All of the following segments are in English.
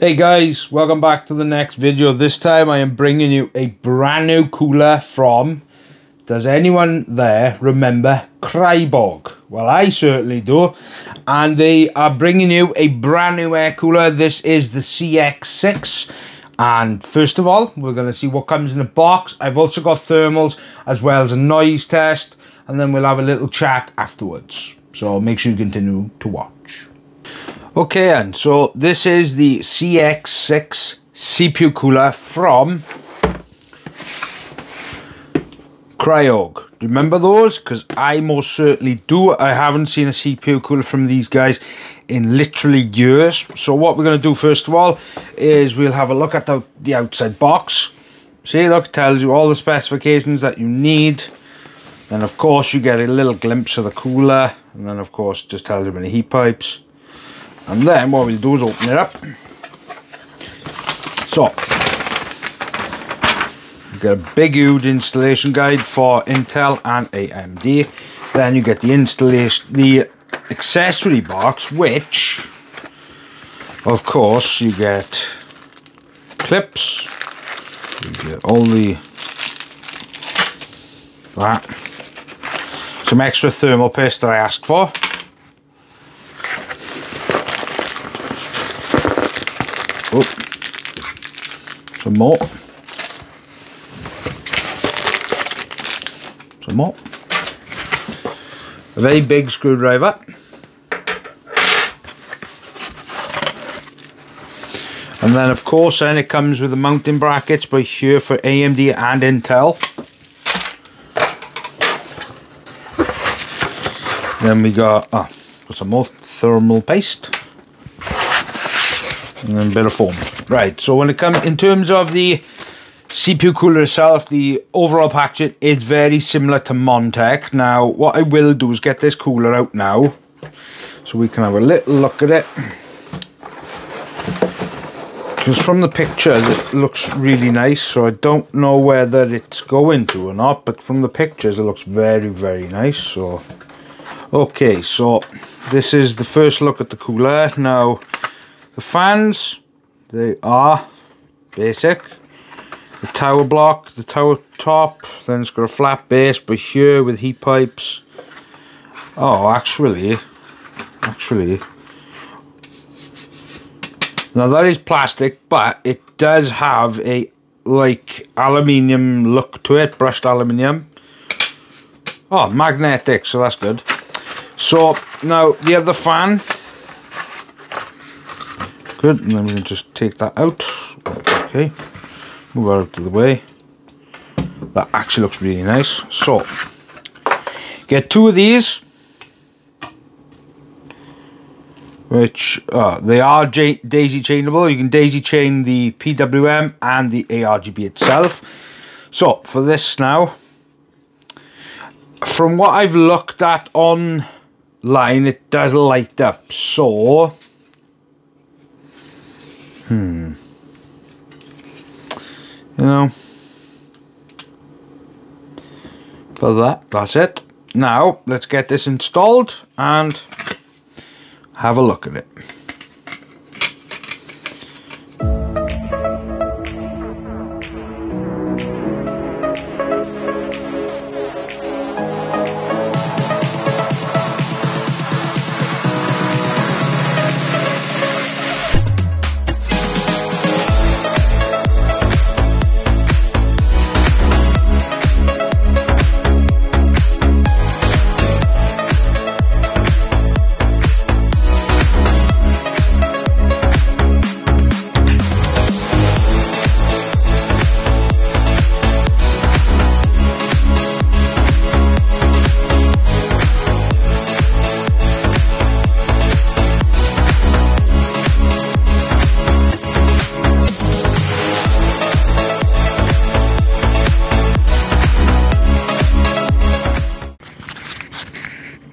Hey guys, welcome back to the next video. This time I am bringing you a brand new cooler from, does anyone there remember Cryorig? Well, I certainly do. And they are bringing you a brand new air cooler. This is the CX6. And first of all, we're going to see what comes in the box. I've also got thermals as well as a noise test. And then we'll have a little chat afterwards. So make sure you continue to watch. Okay, and so this is the CX6 CPU cooler from Cryorig. Do you remember those? Because I most certainly do. I haven't seen a CPU cooler from these guys in literally years. So what we're going to do first of all is we'll have a look at the, the outside box. See, look, tells you all the specifications that you need. And of course you get a little glimpse of the cooler. And then of course just tells you many heat pipes. And then what we'll do is open it up. So, you get a big huge installation guide for Intel and AMD. Then you get the installation, the accessory box, which, of course, you get clips. You get all the that. Some extra thermal paste that I asked for. Some more. Some more. A very big screwdriver. And then of course then it comes with the mounting brackets by here for AMD and Intel. Then we got, oh, got some more thermal paste and then a bit. Right, so when it comes in terms of the CPU cooler itself, the overall packaging is very similar to Montech. Now, what I will do is get this cooler out now, so we can have a little look at it. Because from the pictures, it looks really nice, so I don't know whether it's going to or not, but from the pictures, it looks very, very nice, so... Okay, so this is the first look at the cooler. Now, the fans, they are basic. The tower block, the tower top, then it's got a flat base but here with heat pipes. Oh, actually, actually, now that is plastic, but it does have a like aluminium look to it, brushed aluminium. Oh, magnetic, so that's good. So now the other fan Good, and then we can just take that out. Okay, move that out of the way. That actually looks really nice. So, get two of these. Which, uh, they are daisy chainable. You can daisy chain the PWM and the ARGB itself. So, for this now, from what I've looked at online, it does light up. So, Hmm. You know. But that, that's it. Now, let's get this installed and have a look at it.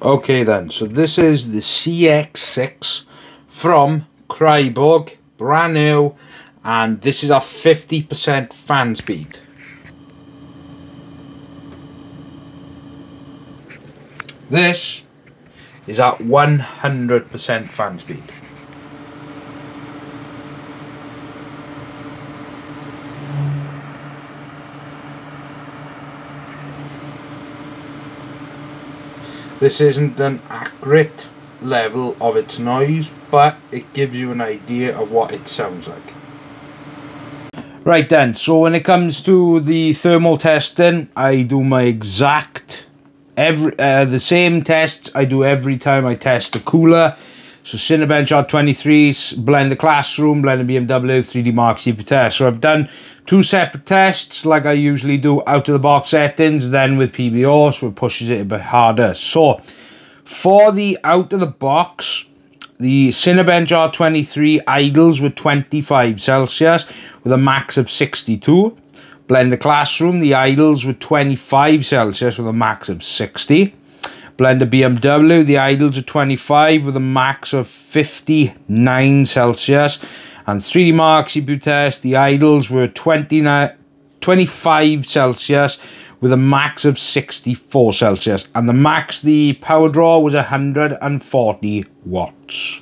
Okay then, so this is the CX6 from Cryorig, brand new, and this is our 50% fan speed. This is at 100% fan speed. This isn't an accurate level of its noise, but it gives you an idea of what it sounds like. Right then, so when it comes to the thermal testing, I do my exact, every uh, the same tests I do every time I test the cooler. So Cinebench R23, Blender Classroom, Blender BMW, 3D Mark CPU test. So I've done two separate tests like I usually do out of the box settings, then with PBO, so it pushes it a bit harder. So for the out of the box, the Cinebench R23 idles with 25 Celsius with a max of 62. Blender Classroom, the idles with 25 Celsius with a max of 60. Blender BMW, the idles are 25 with a max of 59 Celsius. And 3D Mark CPU test, the idles were 29, 25 Celsius with a max of 64 Celsius. And the max, the power draw was 140 watts.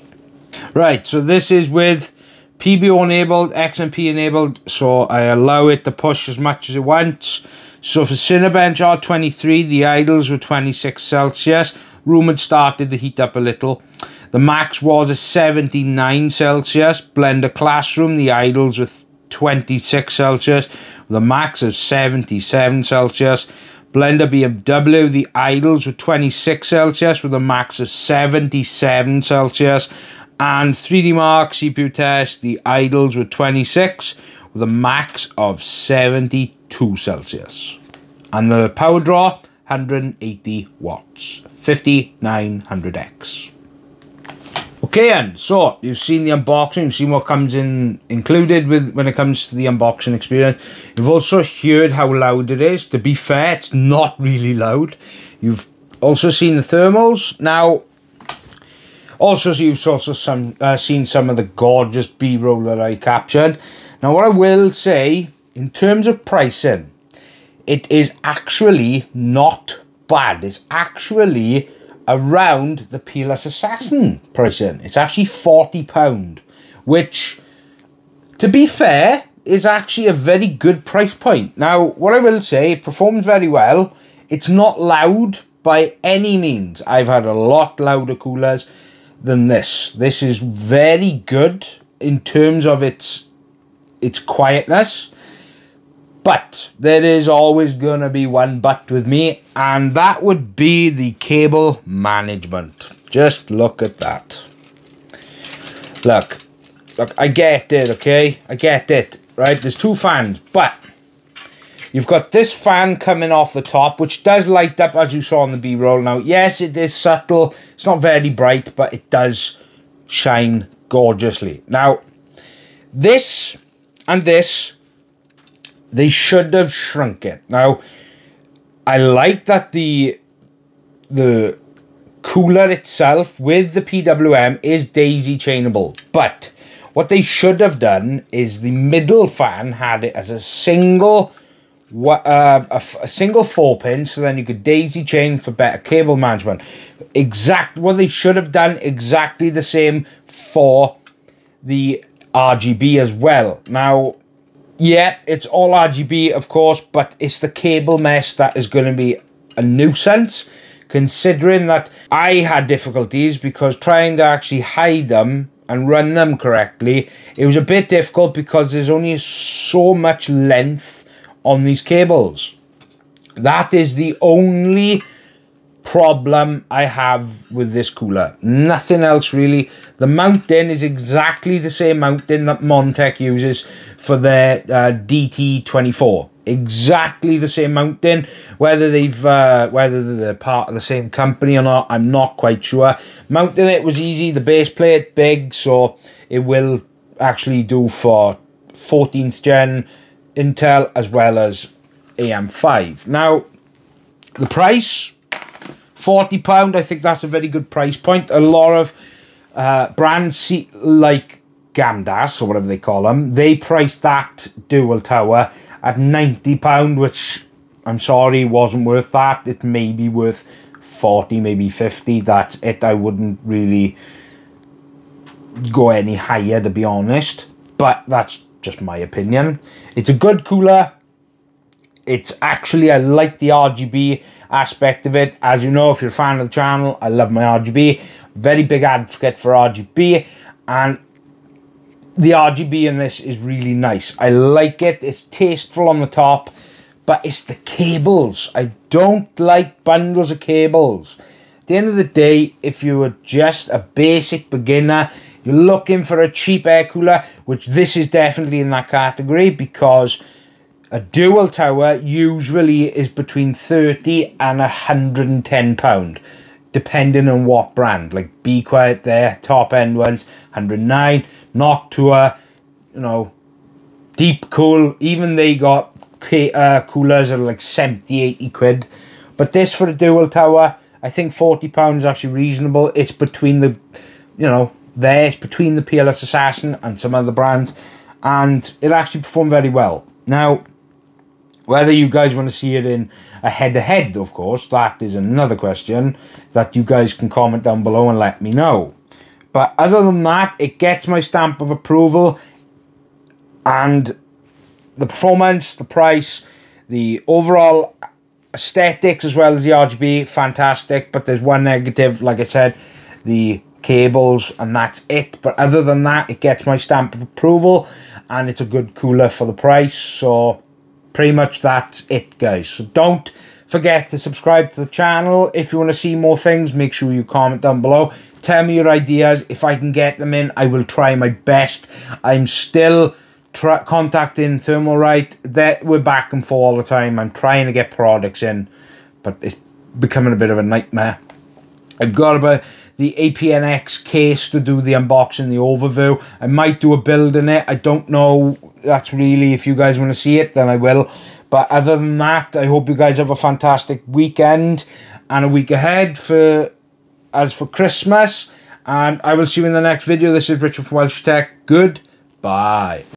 Right, so this is with PBO enabled, XMP enabled, so I allow it to push as much as it wants. So for Cinebench R23, the idles were 26 Celsius. Room had started to heat up a little. The max was a 79 Celsius. Blender Classroom, the idles were 26 Celsius. The max of 77 Celsius. Blender BMW, the idles were 26 Celsius with a max of 77 Celsius. And 3D Mark CPU test, the idles were 26 with a max of 72 Celsius. And the power draw, 180 watts, 5900X. Okay and so you've seen the unboxing, you've seen what comes in included with when it comes to the unboxing experience. You've also heard how loud it is. To be fair, it's not really loud. You've also seen the thermals. Now, also you've also some uh, seen some of the gorgeous B-roll that I captured. Now what I will say in terms of pricing, it is actually not bad. It's actually around the Peerless Assassin pricing. It's actually £40, which, to be fair, is actually a very good price point. Now, what I will say, it performs very well. It's not loud by any means. I've had a lot louder coolers than this. This is very good in terms of its its quietness. But there is always going to be one but with me, and that would be the cable management. Just look at that. Look, look, I get it, okay? I get it, right? There's two fans, but you've got this fan coming off the top, which does light up as you saw on the B-roll. Now, yes, it is subtle. It's not very bright, but it does shine gorgeously. Now, this and this they should have shrunk it. Now, I like that the the cooler itself with the PWM is daisy chainable, but what they should have done is the middle fan had it as a single uh, a, a single four pin so then you could daisy chain for better cable management exact what they should have done exactly the same for the RGB as well now yeah, it's all RGB, of course, but it's the cable mess that is going to be a nuisance, considering that I had difficulties because trying to actually hide them and run them correctly, it was a bit difficult because there's only so much length on these cables. That is the only problem I have with this cooler. Nothing else really. The mounting is exactly the same mounting that Montech uses for their uh, DT24. Exactly the same mounting. Whether they've uh, whether they're part of the same company or not, I'm not quite sure. Mounting it was easy. The base plate big, so it will actually do for 14th gen Intel as well as AM5. Now, the price £40, I think that's a very good price point. A lot of uh, brands like Gamdias, or whatever they call them, they priced that dual tower at £90, which I'm sorry wasn't worth that. It may be worth 40 maybe 50 that's it. I wouldn't really go any higher to be honest. But that's just my opinion. It's a good cooler it's actually, I like the RGB aspect of it. As you know, if you're a fan of the channel, I love my RGB. Very big advocate for RGB. And the RGB in this is really nice. I like it. It's tasteful on the top, but it's the cables. I don't like bundles of cables. At the end of the day, if you are just a basic beginner, you're looking for a cheap air cooler, which this is definitely in that category because a dual tower usually is between 30 and 110 pound depending on what brand. Like be quiet there top end ones 109 Noctua you know Deep Cool, even they got uh, coolers are like 70 80 quid. But this for a dual tower i think 40 pounds is actually reasonable. It's between the you know there it's between the Peerless Assassin and some other brands and it actually performed very well. Now whether you guys want to see it in a head-to-head, of course, that is another question that you guys can comment down below and let me know. But other than that, it gets my stamp of approval and the performance, the price, the overall aesthetics as well as the RGB, fantastic. But there's one negative, like I said, the cables and that's it. But other than that, it gets my stamp of approval and it's a good cooler for the price. So pretty much that's it guys. So don't forget to subscribe to the channel. If you want to see more things make sure you comment down below. Tell me your ideas. If i can get them in i will try my best. I'm still contacting thermalright. That we're back and forth all the time. I'm trying to get products in but it's becoming a bit of a nightmare. I've got about the APNX case to do the unboxing, the overview. I might do a build in it. I don't know. That's really, if you guys want to see it, then I will. But other than that, I hope you guys have a fantastic weekend and a week ahead for as for Christmas. And I will see you in the next video. This is Richard from WelshyTech. Goodbye.